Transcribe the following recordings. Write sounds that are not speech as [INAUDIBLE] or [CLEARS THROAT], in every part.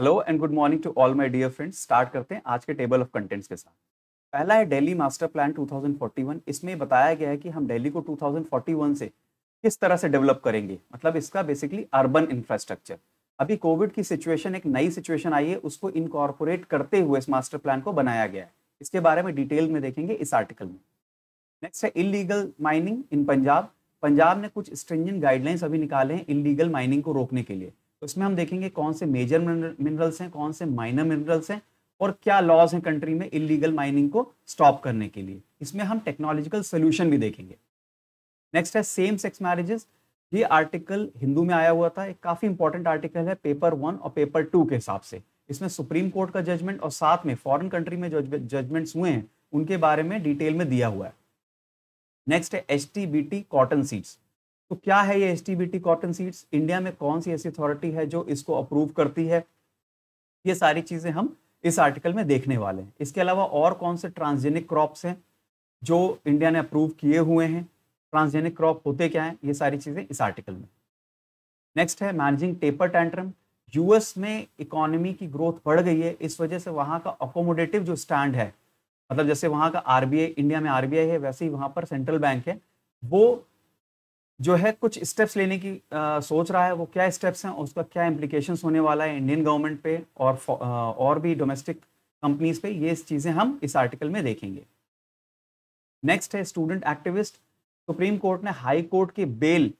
Hello and good morning to all my dear friends start करते हैं आज के टेबल ऑफ़ कंटेंट्स के साथ। पहला है दिल्ली मास्टर प्लान 2041 इसमें बताया गया है कि हम दिल्ली को 2041 से किस तरह से डेवलप करेंगे। मतलब इसका बेसिकली अर्बन इंफ्रास्ट्रक्चर अभी कोविड की सिचुएशन एक नई सिचुएशन आई है, उसको इनकॉर्पोरेट करते हुए इस मास्टर प्लान को बनाया गया है। इसके बारे में डिटेल में देखेंगे इस आर्टिकल में। नेक्स्ट है illegal mining in Punjab Punjab ने कुछ स्ट्रिंजेंट गाइडलाइंस अभी निकाले हैं इलीगल माइनिंग को रोकने के लिए। तो इसमें हम देखेंगे कौन से मेजर मिनरल्स हैं, कौन से माइनर मिनरल्स हैं और क्या लॉज हैं कंट्री में इलीगल माइनिंग को स्टॉप करने के लिए। इसमें हम टेक्नोलॉजिकल सोल्यूशन भी देखेंगे। नेक्स्ट है सेम सेक्स मैरिजेस ये आर्टिकल हिंदू में आया हुआ था। एक काफ़ी इंपॉर्टेंट आर्टिकल है पेपर वन और पेपर टू के हिसाब से। इसमें सुप्रीम कोर्ट का जजमेंट और साथ में फॉरेन कंट्री में जो जजमेंट्स हुए हैं, उनके बारे में डिटेल में दिया हुआ है। नेक्स्ट है H T B T cotton seeds तो क्या है ये एस कॉटन सीड्स इंडिया में कौन सी ऐसी अथॉरिटी है जो इसको अप्रूव करती है? ये सारी चीज़ें हम इस आर्टिकल में देखने वाले हैं। इसके अलावा और कौन से ट्रांसजेनिक क्रॉप्स हैं जो इंडिया ने अप्रूव किए हुए हैं? ट्रांसजेनिक क्रॉप होते क्या हैं? ये सारी चीज़ें इस आर्टिकल में। नेक्स्ट है मैनेजिंग टेपर टैंट्रम यूएस में इकोनॉमी की ग्रोथ बढ़ गई है। इस वजह से वहाँ का अकोमोडेटिव जो स्टैंड है मतलब जैसे वहाँ का आरबीआई इंडिया में आरबीआई है, वैसे ही वहाँ पर सेंट्रल बैंक है, वो जो है कुछ स्टेप्स लेने की आ, सोच रहा है वो क्या स्टेप्स हैं उसका क्या इम्प्लीकेशन होने वाला है इंडियन गवर्नमेंट पे और आ, और भी डोमेस्टिक कंपनीज़ पे ये चीज़ें हम इस आर्टिकल में देखेंगे। नेक्स्ट है स्टूडेंट एक्टिविस्ट सुप्रीम कोर्ट ने हाई कोर्ट की बेल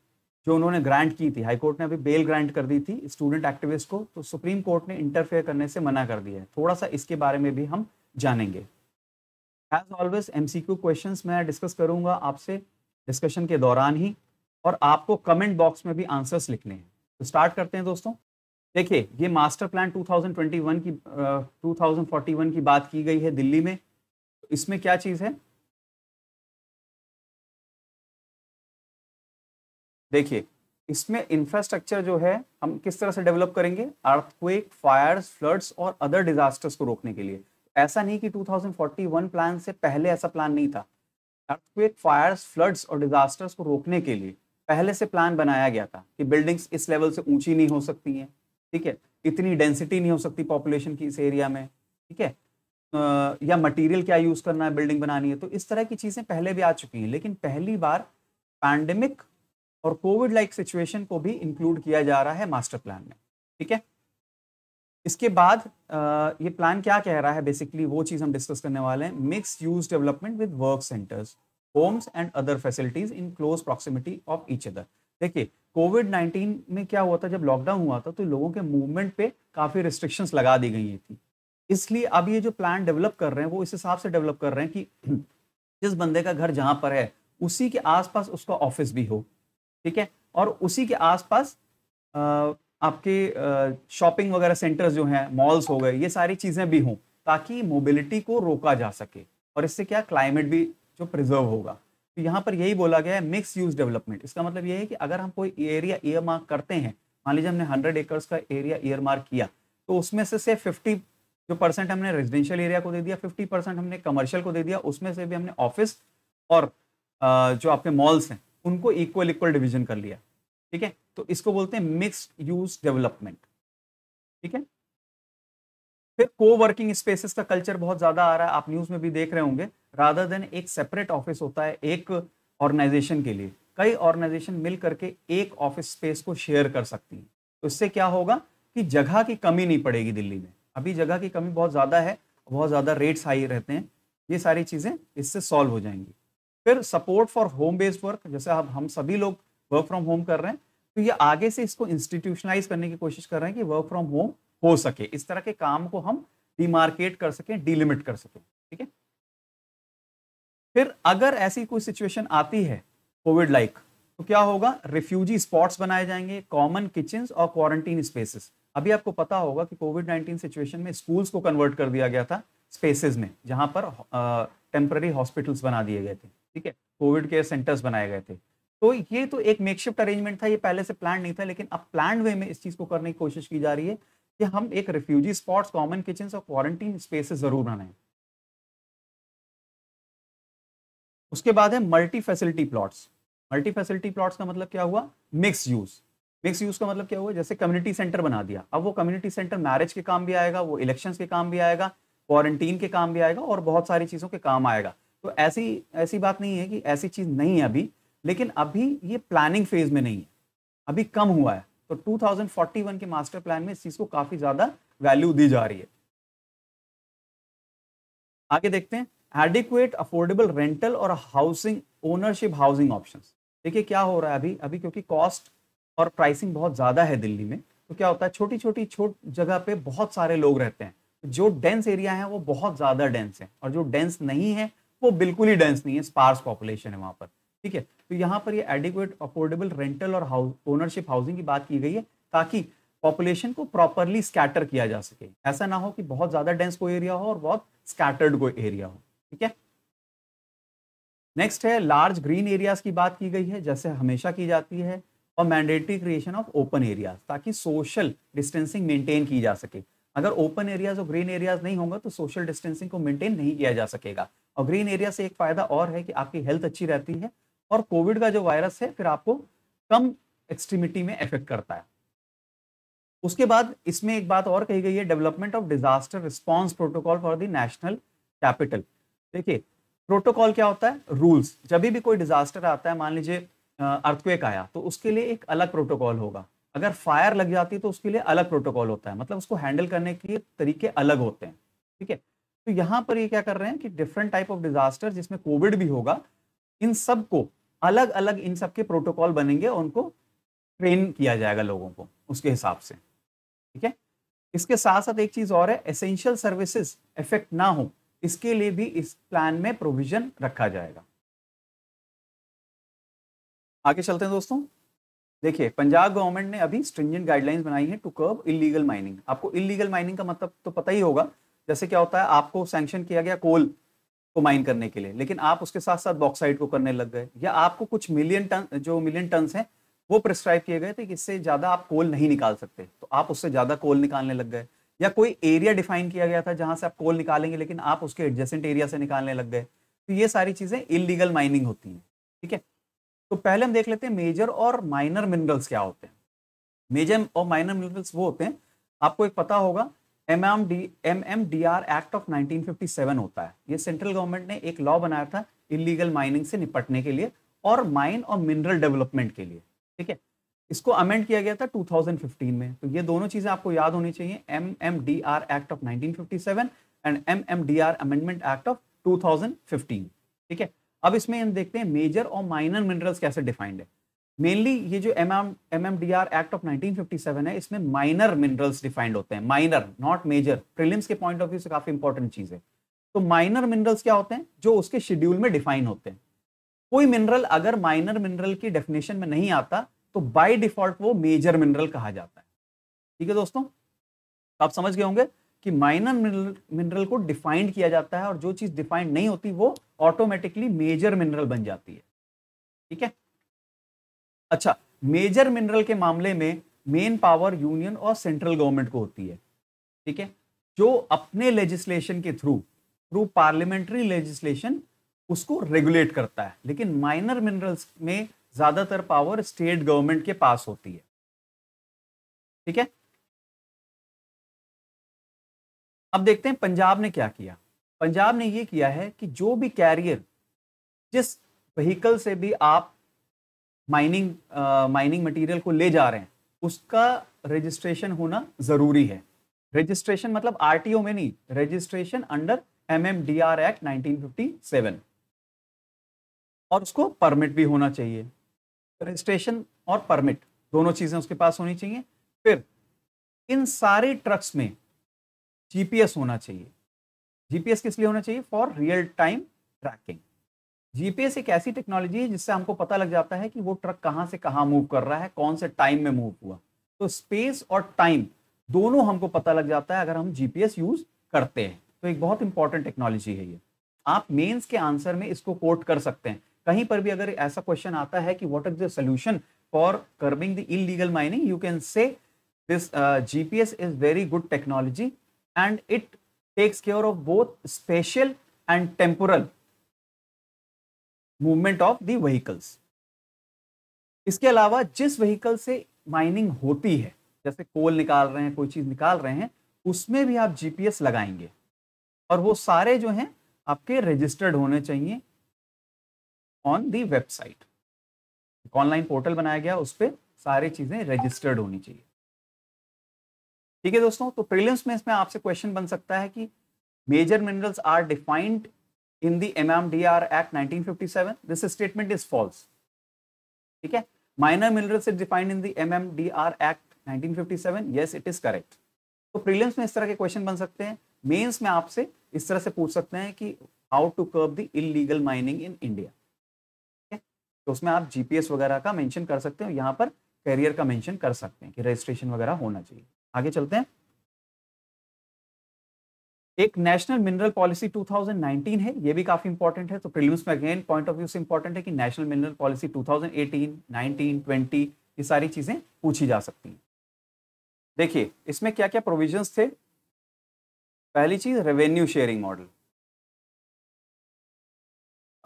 जो उन्होंने ग्रांट की थी हाई कोर्ट ने अभी बेल ग्रांट कर दी थी स्टूडेंट एक्टिविस्ट को तो सुप्रीम कोर्ट ने इंटरफेयर करने से मना कर दिया है। थोड़ा सा इसके बारे में भी हम जानेंगे। एज ऑलवेज एमसीक्यू क्वेश्चंस मैं डिस्कस करूँगा आपसे डिस्कशन के दौरान ही। और आपको कमेंट बॉक्स में भी आंसर्स लिखने हैं। तो स्टार्ट करते हैं दोस्तों। देखिए ये मास्टर प्लान 2021 की uh, 2041 की बात की गई है दिल्ली में। इसमें क्या चीज़ है? देखिए इसमें इंफ्रास्ट्रक्चर जो है हम किस तरह से डेवलप करेंगे? अर्थक्वेक फायर्स फ्लड्स और अदर डिजास्टर्स को रोकने के लिए। ऐसा नहीं कि 2041 प्लान से पहले ऐसा प्लान नहीं था। अर्थक्वेक फायर्स फ्लड्स और डिजास्टर्स को रोकने के लिए। पहले से प्लान बनाया गया था कि बिल्डिंग्स इस लेवल से ऊँची नहीं हो सकती हैं, ठीक है? इतनी डेंसिटी नहीं हो सकती पॉपुलेशन की इस एरिया में, ठीक है? या मटेरियल क्या यूज़ करना है बिल्डिंग बनानी है? तो इस तरह की चीज़ें पहले भी आ चुकी हैं, लेकिन पहली बार पैंडेमिक और कोविड लाइक सिचुएशन को भी इंक्लूड किया जा रहा है मास्टर प्लान में, ठीक है? इसके बाद ये प्लान क्या कह रहा है बेसिकली वो चीज़ हम डिस्कस करने वाले हैं mix use development with work centres homes and other facilities in close proximity of each other. देखिए, कोविड 19 में क्या हुआ था, जब लॉकडाउन हुआ था तो लोगों के मूवमेंट पे काफ़ी रिस्ट्रिक्शंस लगा दी गई थी। इसलिए अब ये जो प्लान डेवलप कर रहे हैं, वो इस हिसाब से डेवलप कर रहे हैं कि [CLEARS THROAT] जिस बंदे का घर जहाँ पर है, उसी के आसपास उसका ऑफ़िस भी हो, ठीक है? और उसी के आसपास आपके शॉपिंग वगैरह सेंटर्स जो हैं मॉल्स हो गए, ये सारी चीज़ें भी हों, ताकि मोबिलिटी को रोका जा सके। और इससे क्या क्लाइमेट भी जो प्रिजर्व होगा। तो यहाँ पर यही बोला गया है मिक्स यूज़ डेवलपमेंट इसका मतलब ये है कि अगर हम कोई एरिया ईयर मार्क करते हैं, मान लीजिए हमने हंड्रेड एकर्स का एरिया ईयर मार्क किया तो उसमें से से फिफ्टी जो परसेंट हमने रेजिडेंशियल एरिया को दे दिया फिफ्टी परसेंट हमने कमर्शियल को दे दिया, उसमें से भी हमने ऑफ़िस और जो आपके मॉल्स हैं, उनको इक्वल इक्वल डिविजन कर लिया। ठीक है? तो इसको बोलते हैं मिक्स्ड यूज़ डेवलपमेंट ठीक है? फिर को वर्किंग स्पेसिस का कल्चर बहुत ज़्यादा आ रहा है। आप न्यूज़ में भी देख रहे होंगे। रादर देन एक सेपरेट ऑफ़िस होता है, एक ऑर्गेनाइजेशन के लिए। कई ऑर्गेनाइजेशन मिल करके एक ऑफ़िस स्पेस को शेयर कर सकती हैं। तो इससे क्या होगा कि जगह की कमी नहीं पड़ेगी दिल्ली में। अभी जगह की कमी बहुत ज़्यादा है, बहुत ज़्यादा रेट्स हाई रहते हैं। ये सारी चीज़ें इससे सॉल्व हो जाएँगी। फिर support for home based work जैसे अब हम सभी लोग वर्क फ्रॉम होम कर रहे हैं तो ये आगे से इसको इंस्टीट्यूशनलाइज करने की कोशिश कर रहे हैं कि वर्क फ्रॉम होम हो सके। इस तरह के काम को हम डिमार्केट कर सकें डिलिमिट कर सकें, ठीक है? फिर अगर ऐसी कोई सिचुएशन आती है कोविड लाइक तो क्या होगा? रिफ्यूजी स्पॉट्स बनाए जाएँगे कॉमन किचन और क्वारंटीन स्पेसेस अभी आपको पता होगा कि कोविड नाइन्टीन सिचुएशन में स्कूल्स को कन्वर्ट कर दिया गया था स्पेसेस में, जहाँ पर टेम्पररी हॉस्पिटल्स बना दिए गए थे, ठीक है? कोविड केयर सेंटर्स बनाए गए थे। तो ये तो एक मेकशिफ्ट अरेंजमेंट था, ये पहले से प्लान नहीं था, लेकिन अब प्लान वे में इस चीज़ को करने की कोशिश की जा रही है। कि हम एक रिफ्यूजी स्पॉट्स कॉमन किचन और क्वारंटीन स्पेसेस ज़रूर बनाएँ। उसके बाद है multi facility plots multi facility plots का मतलब क्या हुआ? मिक्स यूज़ मिक्स यूज़ का मतलब क्या हुआ? जैसे कम्युनिटी सेंटर बना दिया। अब वो कम्युनिटी सेंटर मैरिज के काम भी आएगा, वो इलेक्शंस के काम भी आएगा क्वारंटीन के काम भी आएगा और बहुत सारी चीज़ों के काम आएगा। तो ऐसी ऐसी बात नहीं है कि ऐसी चीज़ नहीं है अभी, लेकिन अभी ये प्लानिंग फ़ेज़ में नहीं है। अभी कम हुआ है। तो 2041 के मास्टर प्लान में इस चीज़ को काफ़ी ज़्यादा वैल्यू दी जा रही है। आगे देखते हैं। एडिक्वेट अफोर्डेबल रेंटल और हाउसिंग ओनरशिप हाउसिंग ऑप्शंस देखिए क्या हो रहा है अभी अभी क्योंकि कॉस्ट और प्राइसिंग बहुत ज़्यादा है दिल्ली में तो क्या होता है छोटी छोटी छोट जगह पे बहुत सारे लोग रहते हैं। जो डेंस एरिया है, वो बहुत ज़्यादा डेंस है और जो डेंस नहीं है, वो बिल्कुल ही डेंस नहीं है स्पार्स पॉपुलेशन है वहाँ पर। ठीक है? तो यहाँ पर ये एडिक्वेट अफोर्डेबल रेंटल और हाउस ओनरशिप हाउसिंग की बात की गई है, ताकि पॉपुलेशन को प्रॉपरली स्कैटर किया जा सके। ऐसा ना हो कि बहुत ज़्यादा डेंस कोई एरिया हो और बहुत स्कैटर्ड कोई एरिया हो, ठीक है? नेक्स्ट है लार्ज ग्रीन एरियाज़ की बात की गई है, जैसे हमेशा की जाती है, और mandatory creation of open areas ताकि सोशल डिस्टेंसिंग मेंटेन की जा सके। अगर ओपन एरियाज़ और ग्रीन एरियाज़ नहीं होंगे तो सोशल डिस्टेंसिंग को मेंटेन नहीं किया जा सकेगा। और ग्रीन एरिया से एक फ़ायदा और है कि आपकी हेल्थ अच्छी रहती है और कोविड का जो वायरस है, फिर आपको कम एक्सट्रीमिटी में इफ़ेक्ट करता है। उसके बाद इसमें एक बात और कही गई है development of disaster response protocol for the national capital देखिए प्रोटोकॉल क्या होता है? रूल्स जब भी कोई डिजास्टर आता है, मान लीजिए अर्थक्वेक आया तो उसके लिए एक अलग प्रोटोकॉल होगा। अगर फायर लग जाती है तो उसके लिए अलग प्रोटोकॉल होता है। मतलब उसको हैंडल करने के तरीके अलग होते हैं। ठीक है? तो यहाँ पर ये क्या कर रहे हैं कि डिफरेंट टाइप ऑफ़ डिजास्टर जिसमें कोविड भी होगा, इन सबको अलग अलग इन सब के प्रोटोकॉल बनेंगे उनको ट्रेन किया जाएगा लोगों को उसके हिसाब से। ठीक है? इसके साथ साथ एक चीज़ और है एसेंशियल सर्विसेज़ इफ़ेक्ट ना हो, इसके लिए भी इस प्लान में प्रोविज़न रखा जाएगा। आगे चलते हैं दोस्तों। देखिए, पंजाब गवर्नमेंट ने अभी स्ट्रिंजेंट गाइडलाइंस बनाई है टू कर्ब इलीगल माइनिंग आपको इलीगल माइनिंग का मतलब तो पता ही होगा। जैसे क्या होता है, आपको सैंक्शन किया गया कोल को माइन करने के लिए। लेकिन आप उसके साथ साथ बॉक्साइड को करने लग गए, या आपको कुछ मिलियन टन जो मिलियन टन हैं, वो प्रिस्क्राइब किए गए थे कि इससे ज़्यादा आप कोल नहीं निकाल सकते। तो आप उससे ज़्यादा कोल निकालने लग गए। या कोई एरिया डिफाइन किया गया था जहाँ से आप कोल निकालेंगे, लेकिन आप उसके एडजेसेंट एरिया से निकालने लग गए। तो ये सारी चीज़ें इलीगल माइनिंग होती हैं, ठीक है? तो पहले हम देख लेते हैं मेजर और माइनर मिनरल्स क्या होते हैं। मेजर और माइनर मिनरल्स वो होते हैं। आपको एक पता होगा M M D M M D R act of 1957 होता है। ये सेंट्रल गवर्नमेंट ने एक लॉ बनाया था इलीगल माइनिंग से निपटने के लिए और माइन और मिनरल डेवलपमेंट के लिए, ठीक है? इसको अमेंड किया गया था 2015 में। तो ये दोनों चीज़ें आपको याद होनी चाहिए। M M D R act of 1957 and M M D R amendment act of 2015 ठीक है? अब इसमें हम देखते हैं मेजर और माइनर मिनरल्स कैसे डिफाइंड है। मेनली ये जो M M D R act of 1957 है, इसमें माइनर मिनरल्स डिफाइंड होते हैं माइनर नॉट मेजर प्रिलिम्स के पॉइंट ऑफ़ व्यू से काफ़ी इंपॉर्टेंट चीज़ है। तो माइनर मिनरल्स क्या होते हैं? जो उसके शेड्यूल में डिफाइन होते हैं। कोई मिनरल अगर माइनर मिनरल की डेफिनेशन में नहीं आता तो बाय डिफ़ॉल्ट वो मेजर मिनरल कहा जाता है। ठीक है दोस्तों? तो आप समझ गए होंगे कि माइनर मिनरल को डिफाइंड किया जाता है और जो चीज़ डिफाइंड नहीं होती, वो ऑटोमेटिकली मेजर मिनरल बन जाती है। ठीक है? अच्छा मेजर मिनरल के मामले में मेन पावर यूनियन और सेंट्रल गवर्नमेंट को होती है, ठीक है? जो अपने लेजिस्लेशन के थ्रू थ्रू पार्लियामेंट्री लेजिस्लेशन उसको रेगुलेट करता है, लेकिन माइनर मिनरल्स में ज़्यादातर पावर स्टेट गवर्नमेंट के पास होती है, ठीक है? अब देखते हैं पंजाब ने क्या किया। पंजाब ने ये किया है कि जो भी कैरियर जिस व्हीकल से भी आप माइनिंग माइनिंग मटेरियल को ले जा रहे हैं, उसका रजिस्ट्रेशन होना ज़रूरी है। रजिस्ट्रेशन मतलब आरटीओ में नहीं registration under M M D R act 1957 और उसको परमिट भी होना चाहिए। रजिस्ट्रेशन और परमिट दोनों चीज़ें उसके पास होनी चाहिए। फिर, इन सारे ट्रक्स में जीपीएस होना चाहिए। जीपीएस किस लिए होना चाहिए? For real time tracking GPS एक ऐसी टेक्नोलॉजी है जिससे हमको पता लग जाता है कि वो ट्रक कहाँ से कहाँ मूव कर रहा है, कौन से टाइम में मूव हुआ। तो स्पेस और टाइम दोनों हमको पता लग जाता है अगर हम जीपीएस यूज़ करते हैं। तो एक बहुत इंपॉर्टेंट टेक्नोलॉजी है ये। आप मेंस के आंसर में इसको कोट कर सकते हैं। कहीं पर भी अगर ऐसा क्वेश्चन आता है कि what is the solution for curbing the illegal mining you can say this GPS is very good technology and it takes care of both spatial and temporal movement of the vehicles इसके अलावा जिस vehicle से mining होती है, जैसे कोल निकाल रहे हैं, कोई चीज़ निकाल रहे हैं, उसमें भी आप जीपीएस लगाएँगे। और वो सारे जो हैं, आपके रजिस्टर्ड होने चाहिए on the website online portal बनाया गया, उस पर सारी चीज़ें रजिस्टर्ड होनी चाहिए। ठीक है दोस्तों तो प्रीलिम्स में इसमें आपसे क्वेश्चन बन सकता है कि major minerals are defined M D R act 1957 this statement is false ठीक है? Minor minerals is defined in the M M D R act 1957 yes it is correct तो प्रीलिम्स में इस तरह के क्वेश्चन बन सकते हैं। मेंस में आपसे इस तरह से पूछ सकते हैं कि how to curb the illegal mining in India तो उसमें आप जीपीएस वगैरह का मेंशन कर सकते हो यहाँ पर करियर का मेंशन कर सकते हैं कि रजिस्ट्रेशन वगैरह होना चाहिए। आगे चलते हैं। एक नेशनल मिनरल पॉलिसी 2019 है ये भी काफ़ी इंपॉर्टेंट है तो प्रीलिम्स में अगेन पॉइंट ऑफ़ व्यू से इंपॉर्टेंट है कि नेशनल मिनरल पॉलिसी 2018, 19, 20 ये सारी चीज़ें पूछी जा सकती हैं। देखिए इसमें क्या क्या प्रोविजंस थे? पहली चीज़ रेवेन्यू शेयरिंग मॉडल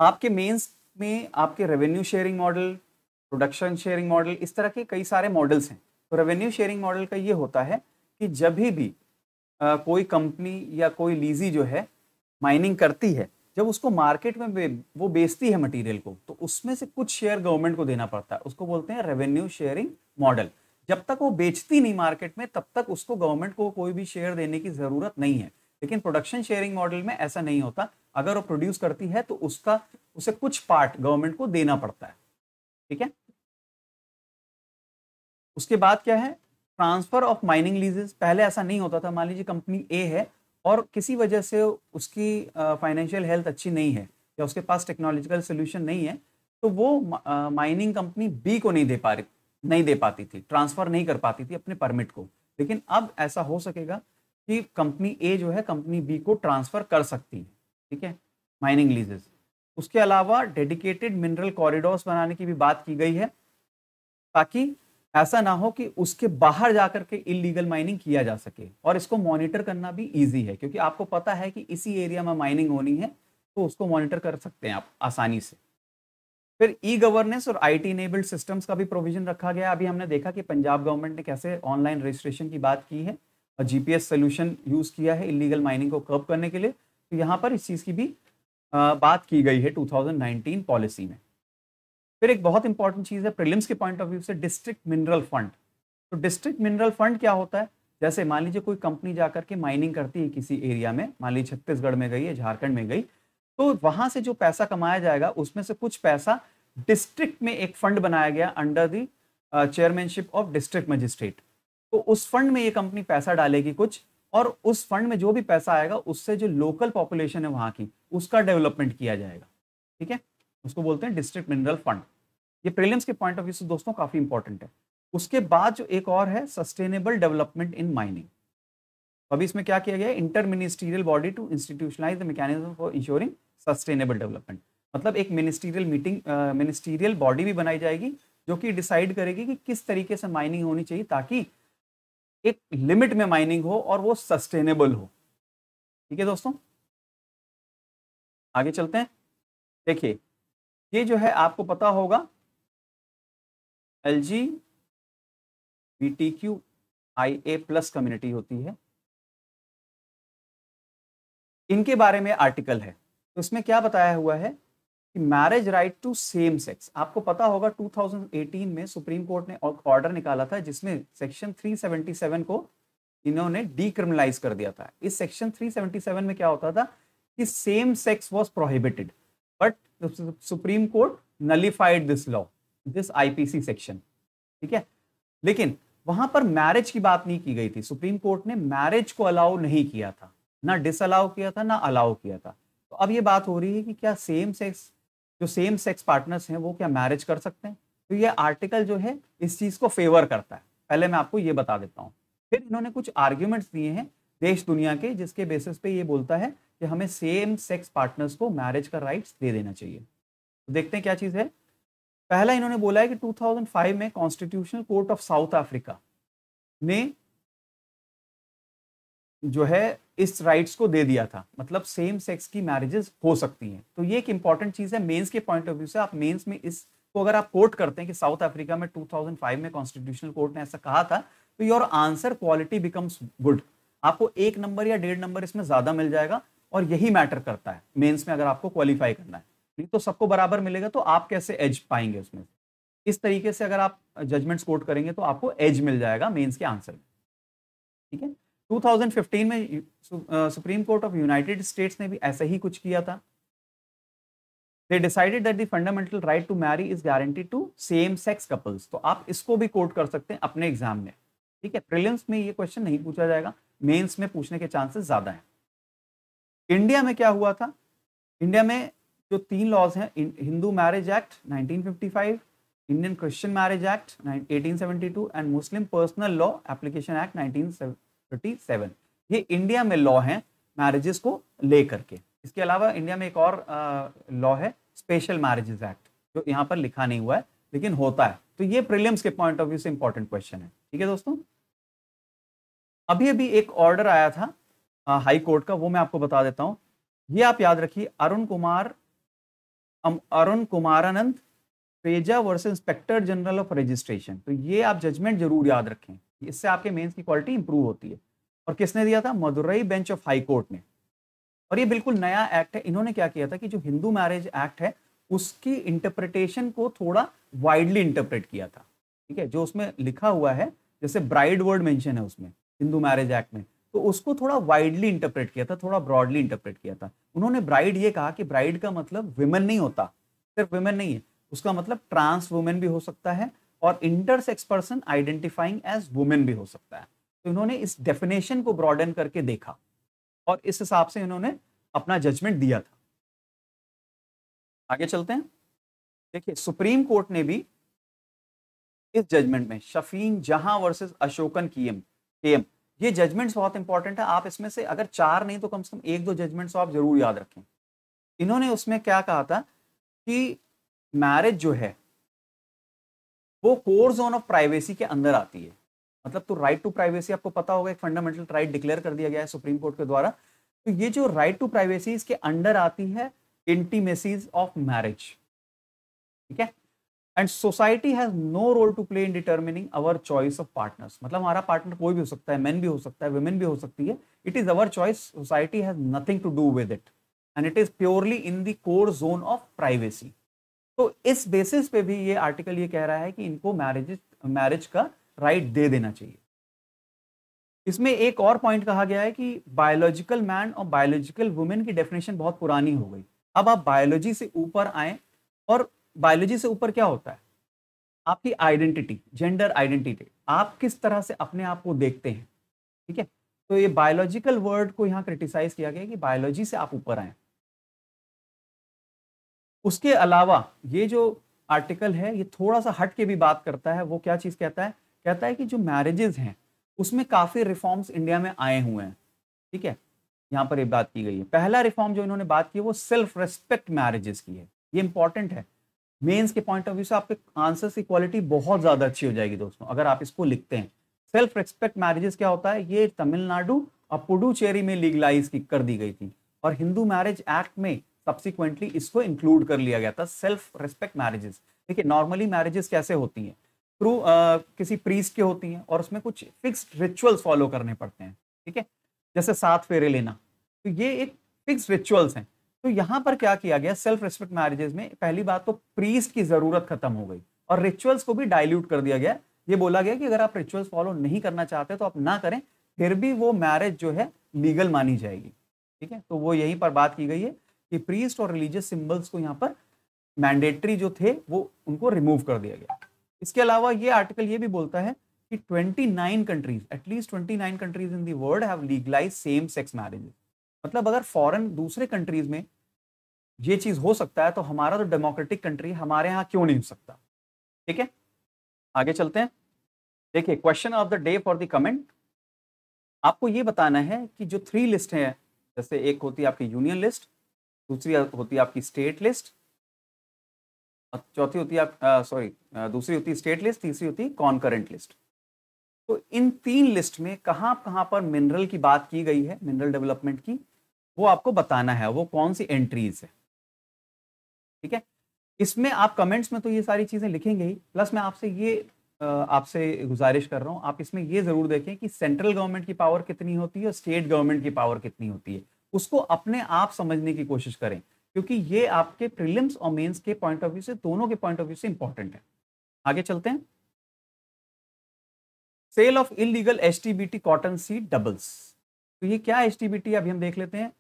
आपके मेंस में आपके revenue sharing model production sharing model इस तरह के कई सारे मॉडल्स हैं। तो रेवेन्यू शेयरिंग मॉडल का ये होता है कि जब भी कोई कंपनी या कोई लीजी जो है, माइनिंग करती है, जब उसको मार्केट में वो बेचती है मटेरियल को तो उसमें से कुछ शेयर गवर्नमेंट को देना पड़ता है। उसको बोलते हैं रेवेन्यू शेयरिंग मॉडल जब तक वो बेचती नहीं मार्केट में, तब तक उसको गवर्नमेंट को कोई भी शेयर देने की ज़रूरत नहीं है। लेकिन प्रोडक्शन शेयरिंग मॉडल में ऐसा नहीं होता। अगर वो प्रोड्यूस करती है तो उसका, उसे कुछ पार्ट गवर्नमेंट को देना पड़ता है। ठीक है? उसके बाद क्या है? ट्रांसफ़र ऑफ़ माइनिंग लीजेस, पहले ऐसा नहीं होता था। मान लीजिए कंपनी ए है और किसी वजह से उसकी फाइनेंशियल हेल्थ अच्छी नहीं है या उसके पास टेक्नोलॉजिकल सोल्यूशन नहीं है तो वो माइनिंग कंपनी बी को नहीं दे पा रही नहीं दे पाती थी। ट्रांसफ़र नहीं कर पाती थी अपने परमिट को। लेकिन अब ऐसा हो सकेगा कि कंपनी ए जो है, कंपनी बी को ट्रांसफ़र कर सकती है, ठीक है माइनिंग लीजेस उसके अलावा डेडिकेटेड मिनरल कॉरिडोर्स बनाने की भी बात की गई है, ताकि ऐसा ना हो कि उसके बाहर जाकर के इलीगल माइनिंग किया जा सके। और इसको मॉनिटर करना भी इजी है, क्योंकि आपको पता है कि इसी एरिया में माइनिंग होनी है तो उसको मॉनिटर कर सकते हैं आप आसानी से। फिर ई गवर्नेंस और आई टी इनेबल्ड सिस्टम्स का भी प्रोविज़न रखा गया। अभी हमने देखा कि पंजाब गवर्नमेंट ने कैसे ऑनलाइन रजिस्ट्रेशन की बात की है और जीपीएस सोल्यूशन यूज़ किया है इलीगल माइनिंग को कर्व करने के लिए। तो यहाँ पर इस चीज़ की भी बात की गई है 2019 पॉलिसी में। फिर एक बहुत इंपॉर्टेंट चीज़ है प्रिलिम्स के पॉइंट ऑफ़ व्यू से डिस्ट्रिक्ट मिनरल फंड तो डिस्ट्रिक्ट मिनरल फंड क्या होता है? जैसे मान लीजिए कोई कंपनी जाकर के माइनिंग करती है किसी एरिया में, मान लीजिए छत्तीसगढ़ में गई है झारखंड में गई तो वहाँ से जो पैसा कमाया जाएगा, उसमें से कुछ पैसा डिस्ट्रिक्ट में एक फंड बनाया गया under the chairmanship of district magistrate तो उस फंड में ये कंपनी पैसा डालेगी कुछ और उस फंड में जो भी पैसा आएगा, उससे जो लोकल पॉपुलेशन है वहाँ की, उसका डेवलपमेंट किया जाएगा। ठीक है? उसको बोलते हैं डिस्ट्रिक्ट मिनरल फंड ये प्रीलिम्स के पॉइंट ऑफ़ व्यू से दोस्तों काफ़ी इंपॉर्टेंट है। उसके बाद जो एक और है सस्टेनेबल डेवलपमेंट इन माइनिंग अभी इसमें क्या किया गया inter ministerial body to institutionalise the mechanism for ensuring sustainable development मतलब एक मिनिस्टीरियल मीटिंग मिनिस्टीरियल बॉडी भी बनाई जाएगी, जो कि डिसाइड करेगी कि किस तरीके से माइनिंग होनी चाहिए ताकि एक लिमिट में माइनिंग हो और वो सस्टेनेबल हो। ठीक है दोस्तों? आगे चलते हैं। देखिए, ये जो है आपको पता होगा L G B T Q I A plus community होती है। इनके बारे में आर्टिकल है। तो इसमें क्या बताया हुआ है कि marriage right to same sex आपको पता होगा 2018 में सुप्रीम कोर्ट ने ऑर्डर निकाला था जिसमें सेक्शन 377 को इन्होंने डीक्रिमिनलाइज कर दिया था। इस सेक्शन 377 में क्या होता था कि same sex was prohibited but supreme court nullified this law this IPC section ठीक है? लेकिन वहाँ पर मैरिज की बात नहीं की गई थी। सुप्रीम कोर्ट ने मैरिज को अलाउ नहीं किया था। ना डिसअलाउ किया था, ना अलाउ किया था। तो अब ये बात हो रही है कि क्या सेम सेक्स जो सेम सेक्स पार्टनर्स हैं, वो क्या मैरिज कर सकते हैं? तो ये आर्टिकल जो है, इस चीज़ को फेवर करता है। पहले मैं आपको ये बता देता हूँ। फिर इन्होंने कुछ आर्ग्यूमेंट्स दिए हैं देश दुनिया के, जिसके बेसिस पे ये बोलता है कि हमें सेम सेक्स पार्टनर्स को मैरिज का राइट्स दे देना चाहिए। तो देखते हैं क्या चीज़ है। पहला इन्होंने बोला है कि 2005 में constitutional court of South Africa ने जो है इस राइट्स को दे दिया था। मतलब सेम सेक्स की मैरिजेस हो सकती हैं। तो ये एक इंपॉर्टेंट चीज़ है मेंस के पॉइंट ऑफ़ व्यू से। आप मेंस में इस इसको अगर आप कोर्ट करते हैं कि साउथ अफ्रीका में 2005 में कॉन्स्टिट्यूशनल कोर्ट ने ऐसा कहा था तो your answer quality becomes good आपको एक नंबर या डेढ़ नंबर इसमें ज़्यादा मिल जाएगा और यही मैटर करता है। मेन्स में अगर आपको क्वालिफाई करना है। नहीं तो सबको बराबर मिलेगा तो आप कैसे एज पाएँगे उसमें? इस तरीके से अगर आप जजमेंट्स कोट करेंगे तो आपको एज मिल जाएगा मेंस के आंसर में। ठीक है? 2015 में supreme court of United States ने भी ऐसा ही कुछ किया था। They decided that the fundamental right to marry is guaranteed to same sex couples तो आप इसको भी कोट कर सकते हैं अपने एग्ज़ाम में। ठीक है? प्रिलिम्स में ये क्वेश्चन नहीं पूछा जाएगा। मेंस में पूछने के चांसेस ज़्यादा हैं। इंडिया में क्या हुआ था? इंडिया में जो तीन लॉज हैं Hindu marriage act 1955 Indian Christian marriage act 1872 and Muslim personal law application act 1937 ये इंडिया में लॉ हैं मैरिजेस को लेकर के। इसके अलावा इंडिया में एक और लॉ है स्पेशल मैरिजेस एक्ट जो यहाँ पर लिखा नहीं हुआ है, लेकिन होता है। तो ये प्रिलियम्स के पॉइंट ऑफ़ व्यू से इंपॉर्टेंट क्वेश्चन है। ठीक है दोस्तों? अभी अभी एक ऑर्डर आया था हाई कोर्ट का, वो मैं आपको बता देता हूँ। ये आप याद रखिए Arun Kumar Arun Kumaranand पेजा versus inspector general of registration. तो ये आप जजमेंट ज़रूर याद रखें, इससे आपके मेंस की क्वालिटी इंप्रूव होती है। और किसने दिया था? Madurai bench of high court ने। और ये बिल्कुल नया एक्ट है। इन्होंने क्या किया था कि जो हिंदू मैरिज एक्ट है, उसकी इंटरप्रिटेशन को थोड़ा वाइडली इंटरप्रेट किया था। ठीक है? जो उसमें लिखा हुआ है, जैसे ब्राइड वर्ड मेंशन है उसमें, हिंदू मैरिज एक्ट में। तो उसको थोड़ा वाइडली इंटरप्रेट किया था, थोड़ा ब्रॉडली इंटरप्रेट किया था। उन्होंने ब्राइड ये कहा कि ब्राइड का मतलब विमेन नहीं होता, सिर्फ़ विमेन नहीं है। उसका मतलब ट्रांस वुमेन भी हो सकता है और intersex person identifying as women भी हो सकता है। तो इन्होंने इस डेफिनेशन को ब्रॉडन करके देखा और इस हिसाब से इन्होंने अपना जजमेंट दिया था। आगे चलते हैं। देखिए, सुप्रीम कोर्ट ने भी इस जजमेंट में Shafin Jahan versus Ashokan KM KM ये जजमेंट्स बहुत इंपॉर्टेंट है। आप इसमें से अगर चार नहीं तो कम से कम एक दो जजमेंट्स आप ज़रूर याद रखें। इन्होंने उसमें क्या कहा था कि मैरिज जो है, वो कोर जोन ऑफ़ प्राइवेसी के अंदर आती है। मतलब तो राइट टू प्राइवेसी आपको पता होगा, एक फंडामेंटल राइट डिक्लेयर कर दिया गया है सुप्रीम कोर्ट के द्वारा। तो ये जो राइट टू प्राइवेसी इसके अंडर आती है इंटीमेसीज ऑफ़ मैरिज ठीक है? And society has no role to play in determining our choice of partners मतलब हमारा पार्टनर कोई भी हो सकता है मैन भी हो सकता है वुमेन भी हो सकती है। It is our choice society has nothing to do with it and it is purely in the core zone of privacy तो इस बेसिस पे भी ये आर्टिकल ये कह रहा है कि इनको मैरिज मैरिज का राइट right दे देना चाहिए। इसमें एक और पॉइंट कहा गया है कि बायोलॉजिकल मैन और बायोलॉजिकल वुमेन की डेफिनेशन बहुत पुरानी हो गई। अब आप बायोलॉजी से ऊपर आए और बायोलॉजी से ऊपर क्या होता है? आपकी आइडेंटिटी, जेंडर आइडेंटिटी, आप किस तरह से अपने आप को देखते हैं? ठीक है? तो ये बायोलॉजिकल वर्ड को यहाँ क्रिटिसाइज किया गया कि बायोलॉजी से आप ऊपर आए। उसके अलावा ये जो आर्टिकल है, ये थोड़ा सा हट के भी बात करता है, वो क्या चीज़ कहता है? कहता है कि जो मैरिजेस हैं, उसमें काफ़ी रिफॉर्म्स इंडिया में आए हुए हैं। ठीक है? यहाँ पर ये बात की गई है। पहला रिफॉर्म जो इन्होंने बात की वो सेल्फ रेस्पेक्ट मैरिजेस की है। ये इंपॉर्टेंट है। मेंस के पॉइंट ऑफ़ व्यू से आपके आंसर्स की क्वालिटी बहुत ज़्यादा अच्छी हो जाएगी दोस्तों, अगर आप इसको लिखते हैं। सेल्फ रेस्पेक्ट मैरिजेस क्या होता है? ये तमिलनाडु और पुडुचेरी में लीगलाइज कर दी गई थी। और हिंदू मैरिज एक्ट में सब्सिक्वेंटली इसको इंक्लूड कर लिया गया था सेल्फ रेस्पेक्ट मैरिजेस देखिए नॉर्मली मैरिजेस कैसे होती हैं? थ्रू किसी प्रीस्ट के होती हैं और उसमें कुछ फिक्स्ड रिचुअल्स फॉलो करने पड़ते हैं, ठीक है? जैसे सात फेरे लेना। तो ये एक फिक्स रिचुअल्स हैं। तो यहाँ पर क्या किया गया? सेल्फ रिस्पेक्ट मैरिजेस में पहली बात तो प्रीस्ट की ज़रूरत खत्म हो गई और रिचुअल्स को भी डाइल्यूट कर दिया गया। ये बोला गया कि अगर आप रिचुअल्स फॉलो नहीं करना चाहते तो आप ना करें, फिर भी वो मैरिज जो है लीगल मानी जाएगी। ठीक है? तो वो यहीं पर बात की गई है कि प्रीस्ट और रिलीजियस सिंबल्स को यहाँ पर मैंडेटरी जो थे वो उनको रिमूव कर दिया गया। इसके अलावा ये आर्टिकल ये भी बोलता है कि 29 countries at least 29 countries in the world have legalize same sex मतलब अगर फॉरेन दूसरे कंट्रीज़ में ये चीज़ हो सकता है तो हमारा तो डेमोक्रेटिक कंट्री हमारे यहाँ क्यों नहीं हो सकता? ठीक है? आगे चलते हैं। देखिए question of the day for the comment आपको ये बताना है कि जो थ्री लिस्ट है, जैसे एक होती है आपकी यूनियन लिस्ट दूसरी होती है आपकी स्टेट लिस्ट और चौथी होती है सॉरी दूसरी होती है स्टेट लिस्ट तीसरी होती है कॉन्करेंट लिस्ट तो इन तीन लिस्ट में कहाँ कहाँ पर मिनरल की बात की गई है मिनरल डेवलपमेंट की, वो आपको बताना है, वो कौन सी एंट्रीज है? ठीक है? इसमें आप कमेंट्स में तो ये सारी चीज़ें लिखेंगे ही। प्लस मैं आपसे ये आपसे गुजारिश कर रहा हूँ, आप इसमें ये ज़रूर देखें कि सेंट्रल गवर्नमेंट की पावर कितनी होती है और स्टेट गवर्नमेंट की पावर कितनी होती है। उसको अपने आप समझने की कोशिश करें, क्योंकि ये आपके प्रीलिम्स और मेंस के पॉइंट ऑफ़ व्यू से, दोनों के पॉइंट ऑफ़ व्यू से इंपॉर्टेंट है। आगे चलते हैं। Sale of illegal S cotton seed doubles तो ये क्या एस अभी हम देख लेते हैं।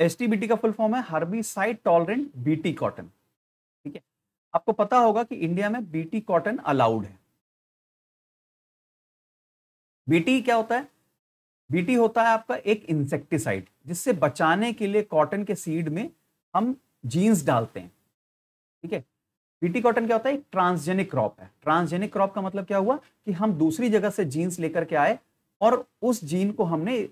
एसटीबीटी का फुल फॉर्म है हर्बीसाइड टॉलरेंट बीटी कॉटन ठीक है? आपको पता होगा कि इंडिया में बीटी कॉटन अलाउड है। बीटी क्या होता है? बीटी होता है आपका एक इंसेक्टिसाइड जिससे बचाने के लिए कॉटन के सीड में हम जीन्स डालते हैं। ठीक है? बीटी कॉटन क्या होता है? ट्रांसजेनिक क्रॉप है। ट्रांसजेनिक क्रॉप का मतलब क्या हुआ? कि हम दूसरी जगह से जीन्स लेकर के आए और उस जीन को हमने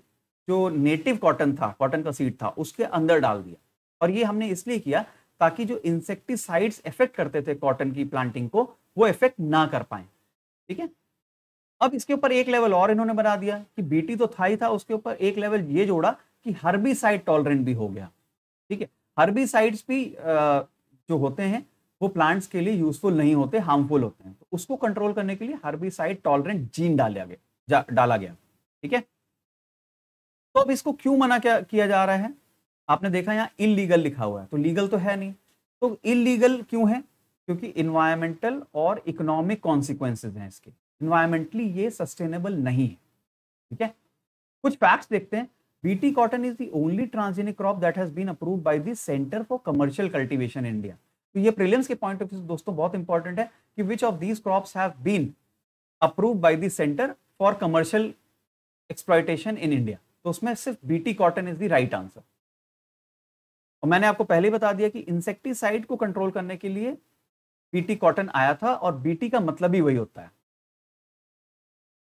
जो नेटिव कॉटन था कॉटन का सीड था, उसके अंदर डाल दिया। और ये हमने इसलिए किया ताकि जो इंसेक्टिसाइड्स इफ़ेक्ट करते थे कॉटन की प्लांटिंग को, वो इफ़ेक्ट ना कर पाए। ठीक है? अब इसके ऊपर एक लेवल और इन्होंने बना दिया कि बीटी तो था ही था, उसके ऊपर एक लेवल ये जोड़ा कि हर्बीसाइड टॉलरेंट भी हो गया। ठीक है? हर्बीसाइड्स भी जो होते हैं, वो प्लांट्स के लिए यूजफुल नहीं होते हार्मफुल होते हैं। तो उसको कंट्रोल करने के लिए हर्बीसाइड टॉलरेंट जीन डाला गया डाला गया। ठीक है? तो अब इसको क्यों मना क्या, किया जा रहा है? आपने देखा यहाँ इलीगल लिखा हुआ है तो लीगल तो है नहीं। तो इलीगल क्यों है? क्योंकि इन्वायरमेंटल और इकोनॉमिक कॉन्सिक्वेंसेज हैं इसके। इन्वायरमेंटली ये सस्टेनेबल नहीं है, ठीक है? कुछ फैक्ट्स देखते हैं। BT cotton is the only transgenic crop that has been approved by the centre for commercial cultivation India तो ये प्रीलिम्स के पॉइंट ऑफ़ व्यू दोस्तों बहुत इंपॉर्टेंट है कि which of these crops have been approved by the centre for commercial exploitation in India तो उसमें सिर्फ़ BT cotton is the right answer और मैंने आपको पहले बता दिया कि इंसेक्टिसाइड को कंट्रोल करने के लिए बीटी कॉटन आया था और बीटी का मतलब ही वही होता है।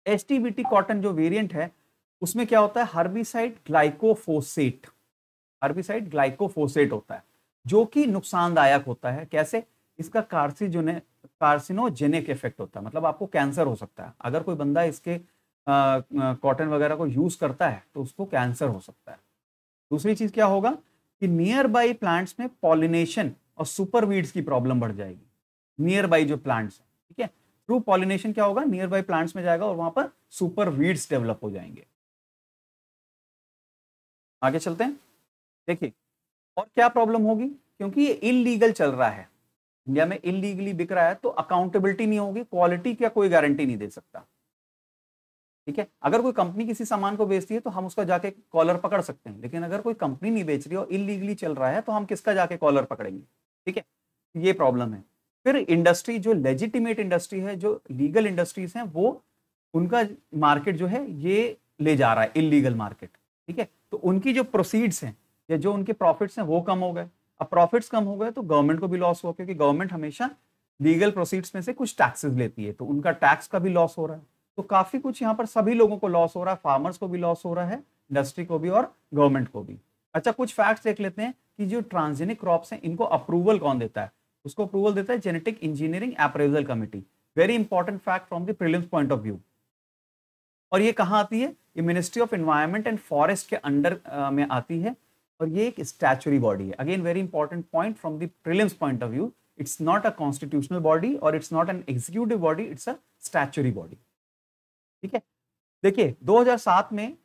एस कॉटन जो वेरिएंट है, उसमें क्या होता है? हर्बिसाइड ग्लाइकोफोसेट हर्बिसाइड ग्लाइकोफोसेट होता है, जो कि नुकसानदायक होता है। कैसे? इसका कार्सिजोने कार्सिनोजेनिक इफ़ेक्ट होता है। मतलब आपको कैंसर हो सकता है। अगर कोई बंदा इसके कॉटन वगैरह को यूज़ करता है तो उसको कैंसर हो सकता है। दूसरी चीज़ क्या होगा कि नियर बाई प्लांट्स में पॉलिनेशन और सुपर वीड्स की प्रॉब्लम बढ़ जाएगी। नियर बाई जो प्लांट्स है, ठीक है? थ्रू पॉलिनेशन क्या होगा? नियर बाई प्लांट्स में जाएगा और वहाँ पर सुपर वीड्स डेवलप हो जाएँगे। आगे चलते हैं। देखिए, और क्या प्रॉब्लम होगी? क्योंकि ये इलीगल चल रहा है। इंडिया में इलीगली बिक रहा है तो अकाउंटेबिलिटी नहीं होगी क्वालिटी का कोई गारंटी नहीं दे सकता। ठीक है? अगर कोई कंपनी किसी सामान को बेचती है तो हम उसका जाके कॉलर पकड़ सकते हैं। लेकिन अगर कोई कंपनी नहीं बेच रही और इलीगली चल रहा है तो हम किसका जाके कॉलर पकड़ेंगे? ठीक है? ये प्रॉब्लम है। फिर इंडस्ट्री जो लेजिटिमेट इंडस्ट्री है, जो लीगल इंडस्ट्रीज़ हैं, वो उनका मार्केट जो है, ये ले जा रहा है इलीगल मार्केट ठीक है? तो उनकी जो प्रोसीड्स हैं, या जो उनके प्रॉफिट्स हैं, वो कम हो गए। अब प्रॉफिट्स कम हो गए तो गवर्नमेंट को भी लॉस हुआ, क्योंकि गवर्नमेंट हमेशा लीगल प्रोसीड्स में से कुछ टैक्सेस लेती है तो उनका टैक्स का भी लॉस हो रहा है। तो काफ़ी कुछ यहाँ पर सभी लोगों को लॉस हो रहा है फार्मर्स को भी लॉस हो रहा है इंडस्ट्री को भी और गवर्नमेंट को भी। अच्छा कुछ फैक्ट्स देख लेते हैं कि जो ट्रांसजेनिक क्रॉप्स हैं, इनको अप्रूवल कौन देता है? उसको अप्रूवल देता है genetic engineering appraisal committee very important fact from the point of view और ये कहाँ आती है? ये ministry of environment and forest के अंडर में आती है। और ये एक स्टैचुरी बॉडी है। Again very important point from the prelims point of view it's not a constitutional body और it's not an executive body it's a statutory body ठीक है? देखिए 2007 में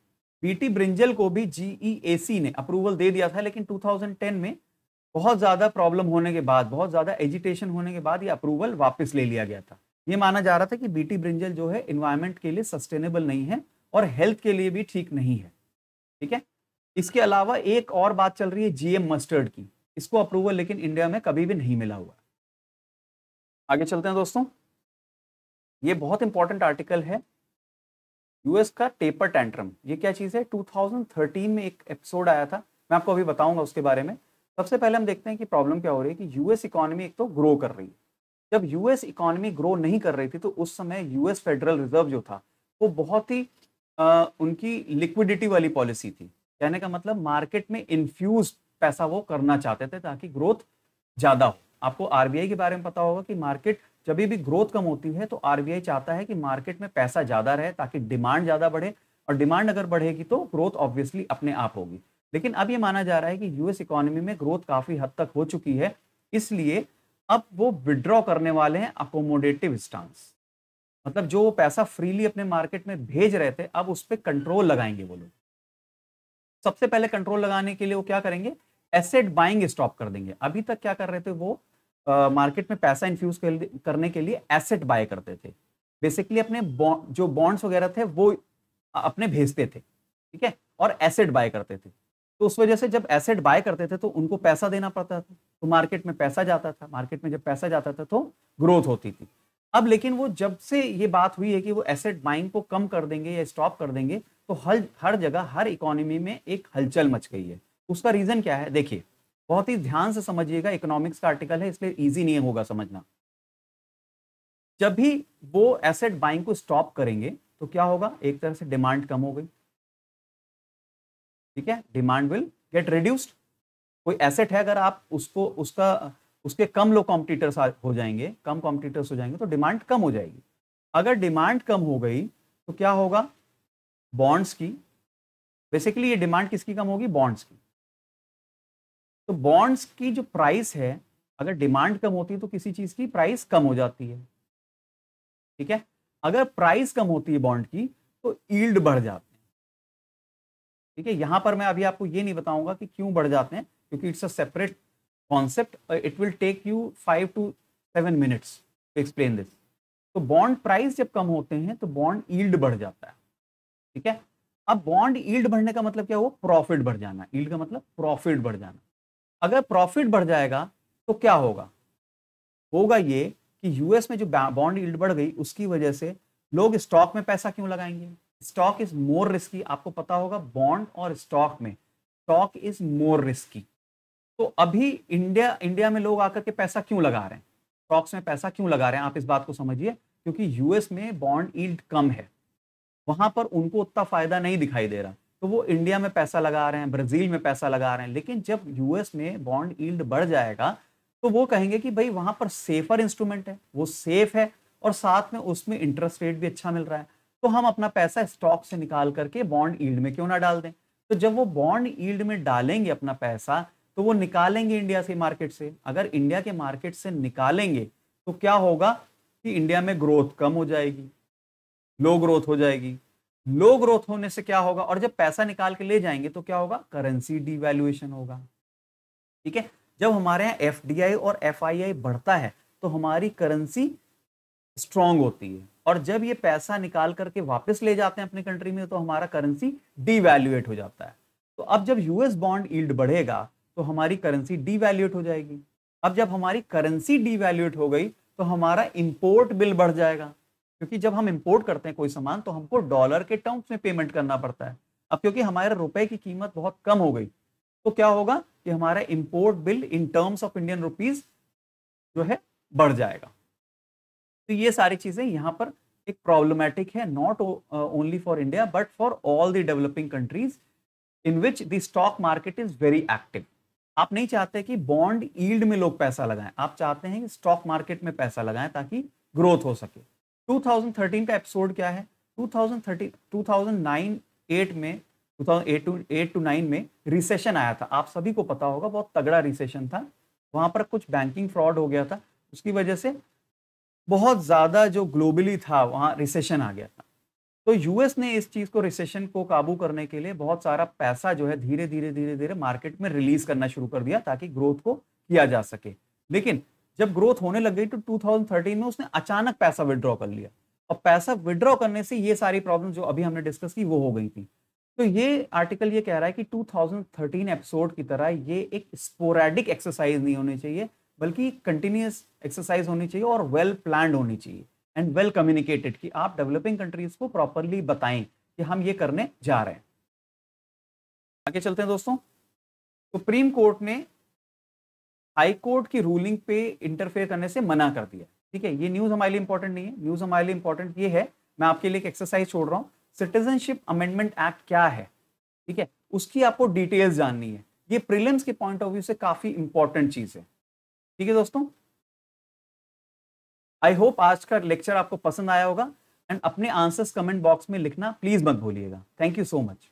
बीटी ब्रिंजल को भी जीईएसी e ने अप्रूवल दे दिया था, लेकिन 2010 में बहुत ज़्यादा प्रॉब्लम होने के बाद, बहुत ज़्यादा एजिटेशन होने के बाद ये अप्रूवल वापस ले लिया गया था। ये माना जा रहा था कि बीटी ब्रिंजल जो है इन्वायरमेंट के लिए सस्टेनेबल नहीं है और हेल्थ के लिए भी ठीक नहीं है। ठीक है? इसके अलावा एक और बात चल रही है जीएम मस्टर्ड की। इसको अप्रूवल लेकिन इंडिया में कभी भी नहीं मिला हुआ। आगे चलते हैं दोस्तों। ये बहुत इंपॉर्टेंट आर्टिकल है। यूएस का टेपर टेंट्रम ये क्या चीज़ है? 2013 में एक एपिसोड आया था। मैं आपको अभी बताऊँगा उसके बारे में। सबसे पहले हम देखते हैं कि प्रॉब्लम क्या हो रही है कि यूएस इकोनॉमी एक तो ग्रो कर रही है। जब यूएस इकोनॉमी ग्रो नहीं कर रही थी तो उस समय यूएस फेडरल रिज़र्व जो था वो बहुत ही आ, उनकी लिक्विडिटी वाली पॉलिसी थी। कहने का मतलब मार्केट में इन्फ्यूज पैसा वो करना चाहते थे ताकि ग्रोथ ज़्यादा हो। आपको आरबीआई के बारे में पता होगा कि मार्केट जब भी ग्रोथ कम होती है तो आरबीआई चाहता है कि मार्केट में पैसा ज़्यादा रहे ताकि डिमांड ज़्यादा बढ़े और डिमांड अगर बढ़ेगी तो ग्रोथ ऑब्वियसली अपने आप होगी। लेकिन अब ये माना जा रहा है कि यूएस इकोनॉमी में ग्रोथ काफ़ी हद तक हो चुकी है, इसलिए अब वो विड्रॉ करने वाले हैं अकोमोडेटिव स्टांस मतलब जो पैसा फ्रीली अपने मार्केट में भेज रहे थे, अब उस पर कंट्रोल लगाएँगे वो लोग। सबसे पहले कंट्रोल लगाने के लिए वो क्या करेंगे? एसेट बाइंग स्टॉप कर देंगे। अभी तक क्या कर रहे थे वो? मार्केट में पैसा इन्फ्यूज करने के लिए एसेट बाय करते थे। बेसिकली अपने जो बॉन्ड्स वगैरह थे, वो अपने भेजते थे, ठीक है? और एसेट बाय करते थे। तो उस वजह से जब एसेट बाय करते थे तो उनको पैसा देना पड़ता था। तो मार्केट में पैसा जाता था। मार्केट में जब पैसा जाता था तो ग्रोथ होती थी। अब लेकिन वो जब से ये बात हुई है कि वो एसेट बाइंग को कम कर देंगे या स्टॉप कर देंगे तो हर हर जगह, हर इकोनॉमी में एक हलचल मच गई है। उसका रीजन क्या है? देखिए बहुत ही ध्यान से समझिएगा इकोनॉमिक्स का आर्टिकल है, इसलिए इजी नहीं होगा समझना। जब भी वो एसेट बाइंग को स्टॉप करेंगे तो क्या होगा? एक तरह से डिमांड कम हो गई। ठीक है? डिमांड विल गेट रिड्यूस्ड कोई एसेट है, अगर आप उसको, उसका, उसके कम लोग कॉम्पिटिटर्स हो जाएँगे, कम कॉम्पिटिटर्स हो जाएँगे तो डिमांड कम हो जाएगी। अगर डिमांड कम हो गई तो क्या होगा? बॉन्ड्स की। बेसिकली ये डिमांड किसकी कम होगी? बॉन्ड्स की। तो बॉन्ड्स की जो प्राइस है, अगर डिमांड कम होती है तो किसी चीज़ की प्राइस कम हो जाती है। ठीक है? अगर प्राइस कम होती है बॉन्ड की तो ईल्ड बढ़ जाते हैं। ठीक है? यहाँ पर मैं अभी आपको ये नहीं बताऊँगा कि क्यों बढ़ जाते हैं, क्योंकि it's a separate concept it will take you five to seven minutes to explain this तो बॉन्ड प्राइस जब कम होते हैं तो बॉन्ड ईल्ड बढ़ जाता है। ठीक है? अब बॉन्ड ईल्ड बढ़ने का मतलब क्या? हुआ प्रॉफिट बढ़ जाना। ईल्ड का मतलब प्रॉफिट बढ़ जाना। अगर प्रॉफिट बढ़ जाएगा तो क्या होगा? होगा ये कि यूएस में जो बॉन्ड ईल्ड बढ़ गई, उसकी वजह से लोग स्टॉक में पैसा क्यों लगाएँगे? स्टॉक इज़ मोर रिस्की आपको पता होगा बॉन्ड और स्टॉक में। स्टॉक इज़ मोर रिस्की तो अभी इंडिया इंडिया में लोग आकर के पैसा क्यों लगा रहे हैं? स्टॉक्स में पैसा क्यों लगा रहे हैं? आप इस बात को समझिए, क्योंकि यूएस में बॉन्ड ईल्ड कम है। वहाँ पर उनको उतना फ़ायदा नहीं दिखाई दे रहा। तो वो इंडिया में पैसा लगा रहे हैं ब्राज़ील में पैसा लगा रहे हैं, लेकिन जब यूएस में बॉन्ड ईल्ड बढ़ जाएगा तो वो कहेंगे कि भाई वहाँ पर सेफर इंस्ट्रूमेंट है, वो सेफ़ है और साथ में उसमें इंटरेस्ट रेट भी अच्छा मिल रहा है। तो हम अपना पैसा स्टॉक से निकाल करके बॉन्ड ईल्ड में क्यों ना डाल दें? तो जब वो बॉन्ड ईल्ड में डालेंगे अपना पैसा तो वो निकालेंगे इंडिया से मार्केट से। अगर इंडिया के मार्केट से निकालेंगे तो क्या होगा कि इंडिया में ग्रोथ कम हो जाएगी लो ग्रोथ हो जाएगी। लो ग्रोथ होने से क्या होगा? और जब पैसा निकाल के ले जाएँगे तो क्या होगा? करेंसी डिवैल्यूएशन होगा। ठीक है? जब हमारे यहाँ एफ़ और एफआईआई बढ़ता है तो हमारी करेंसी स्ट्रांग होती है। और जब ये पैसा निकाल करके वापस ले जाते हैं अपने कंट्री में तो हमारा करेंसी डिवैल्यूएट हो जाता है। तो अब जब यूएस बॉन्ड ईल्ड बढ़ेगा तो हमारी करेंसी डिवैल्यूएट हो जाएगी। अब जब हमारी करेंसी डिवैल्यूएट हो गई तो हमारा इंपोर्ट बिल बढ़ जाएगा। क्योंकि जब हम इम्पोर्ट करते हैं कोई सामान तो हमको डॉलर के टर्म्स में पेमेंट करना पड़ता है। अब क्योंकि हमारे रुपए की कीमत बहुत कम हो गई तो क्या होगा कि हमारा import bill in terms of Indian rupees जो है बढ़ जाएगा। तो ये सारी चीज़ें यहाँ पर एक प्रॉब्लमेटिक है not only for India but for all the developing countries in which the stock market is very active आप नहीं चाहते कि बॉन्ड ईल्ड में लोग पैसा लगाएँ, आप चाहते हैं कि स्टॉक मार्केट में पैसा लगाएँ ताकि ग्रोथ हो सके। 2013 का एपिसोड क्या है? 2013 2009 8 में 2008 टू 8 टू 9 में रिसेशन आया था। आप सभी को पता होगा, बहुत तगड़ा रिसेशन था। वहाँ पर कुछ बैंकिंग फ्रॉड हो गया था। उसकी वजह से बहुत ज़्यादा जो ग्लोबली था, वहाँ रिसेशन आ गया था। तो यूएस ने इस चीज़ को रिसेशन को काबू करने के लिए बहुत सारा पैसा जो है धीरे धीरे धीरे धीरे मार्केट में रिलीज़ करना शुरू कर दिया ताकि ग्रोथ को किया जा सके। लेकिन जब ग्रोथ होने लग गई तो 2013 में उसने अचानक पैसा विड्रॉ कर लिया। और पैसा विड्रॉ करने से ये सारी प्रॉब्लम जो अभी हमने डिस्कस की, वो हो गई थी। तो ये आर्टिकल ये कह रहा है कि 2013 एपिसोड की तरह ये एक स्पोरेडिक एक्सरसाइज नहीं होनी चाहिए, बल्कि कंटिन्यूस एक्सरसाइज होनी चाहिए और वेल प्लान होनी चाहिए एंड वेल कम्युनिकेटेड कि आप डेवलपिंग कंट्रीज़ को प्रॉपरली बताएँ कि हम ये करने जा रहे हैं। आगे चलते हैं दोस्तों। सुप्रीम कोर्ट ने हाई कोर्ट की रूलिंग पे इंटरफेयर करने से मना कर दिया। ठीक है, ये न्यूज़ हमारे लिए इंपॉर्टेंट नहीं है। न्यूज़ हमारे लिए इंपॉर्टेंट ये है, मैं आपके लिए एक एक्सरसाइज छोड़ रहा हूँ। सिटीजनशिप अमेंडमेंट एक्ट क्या है? ठीक है, उसकी आपको डिटेल्स जाननी है। ये प्रिलिम्स के पॉइंट ऑफ़ व्यू से काफ़ी इंपॉर्टेंट चीज़ है। ठीक है दोस्तों? आई होप आज का लेक्चर आपको पसंद आया होगा। एंड अपने आंसर्स कमेंट बॉक्स में लिखना प्लीज़ मत भूलिएगा। Thank you so much